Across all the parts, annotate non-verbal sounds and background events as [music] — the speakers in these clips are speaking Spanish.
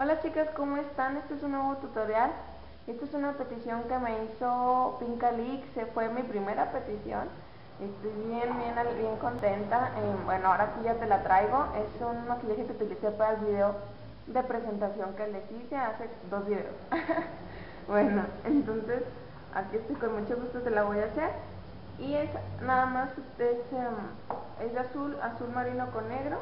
Hola chicas, ¿cómo están? Este es un nuevo tutorial. Esta es una petición que me hizo Pinka se fue mi primera petición. Estoy bien, bien, bien contenta. Eh, bueno, ahora sí ya te la traigo. Es un maquillaje que utilicé para el video de presentación que les hice hace dos videos. [laughs] bueno, entonces aquí estoy con mucho gusto, te la voy a hacer. Y es nada más, es, em, es de azul, azul marino con negro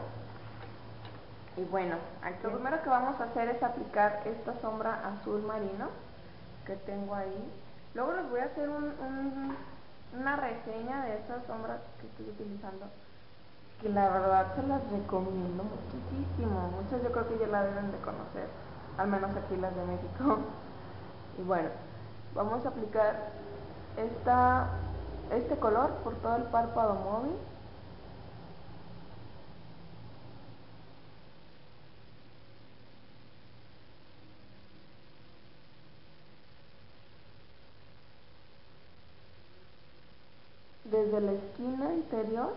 y bueno, aquí lo primero que vamos a hacer es aplicar esta sombra azul marino que tengo ahí. Luego les voy a hacer un, una reseña de esta sombra que estoy utilizando. Que la verdad se las recomiendo muchísimo. Muchas yo creo que ya la deben de conocer. Al menos aquí las de México. [laughs] Y bueno, vamos a aplicar esta, este color por todo el párpado móvil. Desde la esquina interior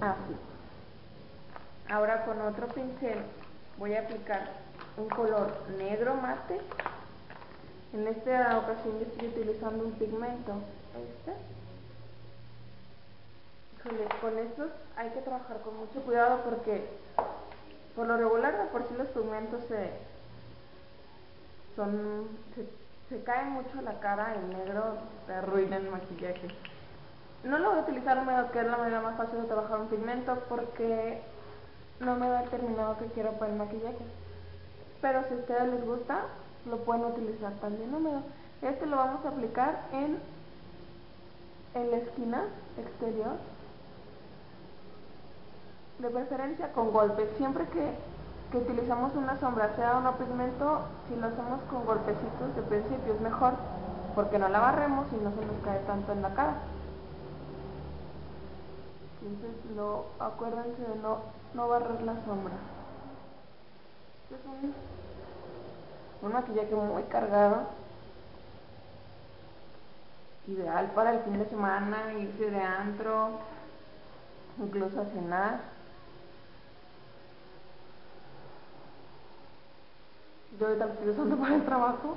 así. Ahora con otro pincel voy a aplicar un color negro mate. En esta ocasión yo estoy utilizando un pigmento, este. con estos hay que trabajar con mucho cuidado porque por lo regular de por sí los pigmentos se, son, se, se mucho la cara y negro te arruina el maquillaje. No lo voy a utilizar húmedo, que es la manera más fácil de trabajar un pigmento, porque no me da el terminado que quiero para el maquillaje. Pero si a ustedes les gusta, lo pueden utilizar también húmedo. Este lo vamos a aplicar en, en la esquina exterior. De preferencia con golpes. Siempre que, que utilizamos una sombra, sea no pigmento, si lo hacemos con golpecitos de principio es mejor, porque no la barremos y no se nos cae tanto en la cara. Entonces no, acuérdense de no, no barrer la sombra. Es un, maquillaje muy cargado. Ideal para el fin de semana, irse de antro, incluso a cenar. Yo ahorita lo estoy usando [laughs] para el trabajo.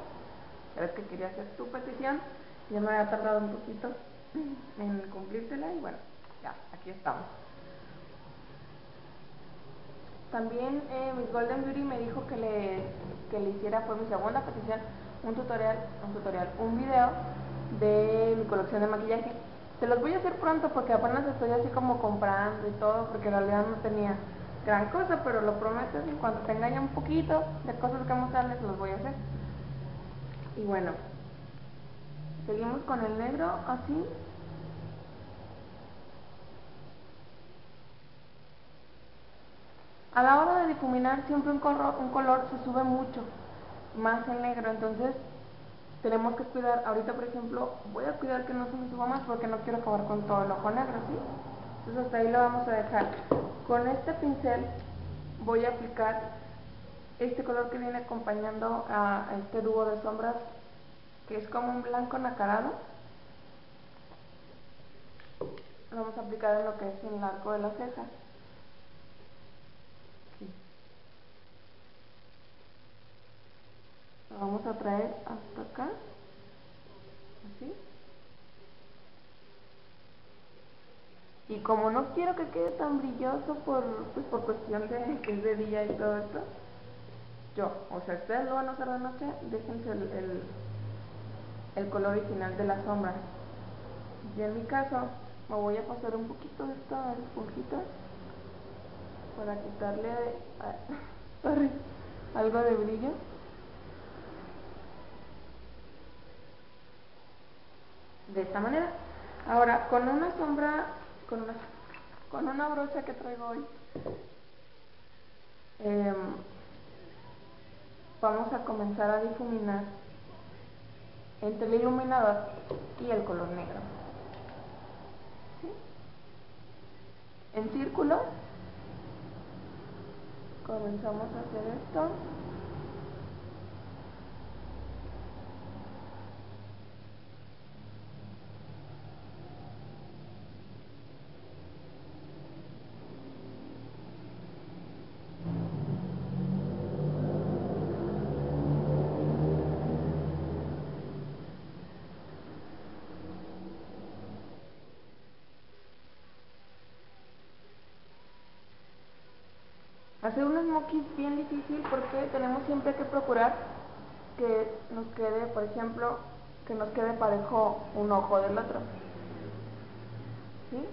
Es que quería hacer tu petición. Ya me había tardado un poquito en cumplírsela y bueno ya, aquí estamos. También eh, Miss Golden Beauty me dijo que le, que le hiciera, fue mi segunda petición, un tutorial, un tutorial, un video de mi colección de maquillaje. Se los voy a hacer pronto porque apenas estoy así como comprando y todo, porque en realidad no tenía gran cosa, pero lo prometo, en cuanto tenga ya un poquito de cosas que mostrarles, los voy a hacer. Y bueno, seguimos con el negro así, A la hora de difuminar siempre un color, un color se sube mucho, más el negro, entonces tenemos que cuidar, ahorita por ejemplo, voy a cuidar que no se me suba más porque no quiero acabar con todo el ojo negro, ¿sí? Entonces hasta ahí lo vamos a dejar. Con este pincel voy a aplicar este color que viene acompañando a este dúo de sombras, que es como un blanco nacarado. Lo vamos a aplicar en lo que es el arco de la ceja. vamos a traer hasta acá. Así. Y como no quiero que quede tan brilloso por, pues, por cuestión de [laughs] que es de día y todo esto yo, o sea, ustedes lo van a hacer de noche déjense el, el, el color original de la sombra. Y en mi caso me voy a pasar un poquito de esta esponjita para quitarle [laughs] algo de brillo de esta manera. Ahora, con una sombra, con una, con una brocha que traigo hoy. Em, vamos a comenzar a difuminar entre el iluminador y el color negro. En círculo comenzamos a hacer esto. Hacer un smoky es bien difícil porque tenemos siempre que procurar que nos quede, por ejemplo, que nos quede parejo un ojo del otro. ¿Sí?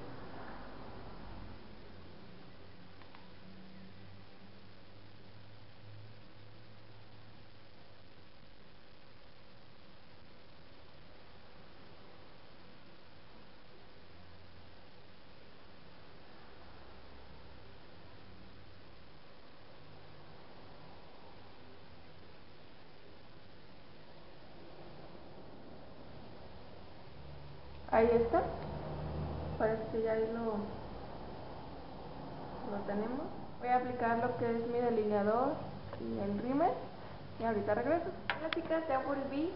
Ahí está. Parece que ya ahí lo, lo tenemos. Voy a aplicar lo que es mi delineador y el rímel. Y ahorita regreso. Hola chicas, ya volví.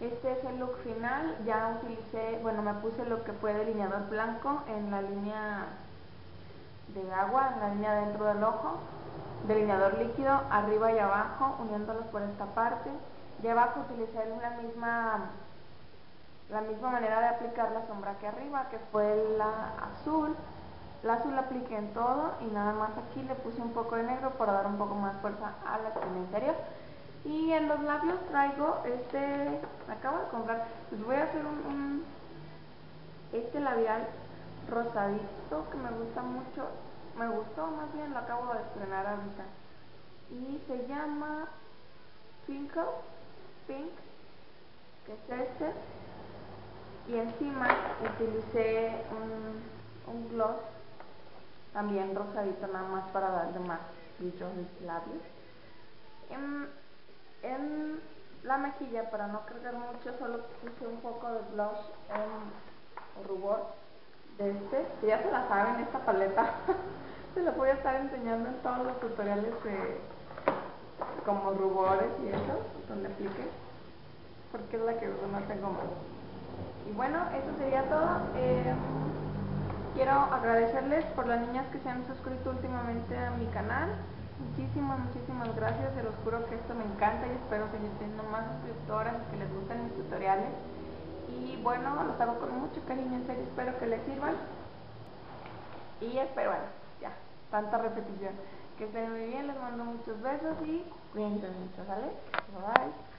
Este es el look final. Ya utilicé, bueno, me puse lo que fue delineador blanco en la línea de agua, en la línea dentro del ojo. Delineador líquido arriba y abajo, uniéndolos por esta parte. De abajo utilicé la misma la misma manera de aplicar la sombra que arriba, que fue la azul. La azul la apliqué en todo y nada más aquí le puse un poco de negro para dar un poco más fuerza a la esquina interior. Y en los labios traigo este, acabo de comprar, les voy a hacer un, este labial rosadito que me gusta mucho, me gustó más bien, lo acabo de estrenar ahorita. Y se llama Pinkle, Pink, que es este y encima utilicé un, un gloss también rosadito nada más para darle más brillo a mis labios. En, en, la mejilla para no cargar mucho solo puse un poco de blush en rubor de este que ya se la saben esta paleta. [laughs] Se la voy a estar enseñando en todos los tutoriales de como rubores y eso donde aplique porque es la que uso no tengo más y bueno, eso sería todo. Eh, quiero agradecerles por las niñas que se han suscrito últimamente a mi canal. Muchísimas, muchísimas gracias. Se los juro que esto me encanta y espero seguir teniendo más suscriptoras y que les gusten mis tutoriales. Y bueno, los hago con mucho cariño, en serio, espero que les sirvan. Y espero, bueno, ya, tanta repetición. Que estén muy bien, les mando muchos besos y cuídense mucho, ¿sale? Bye.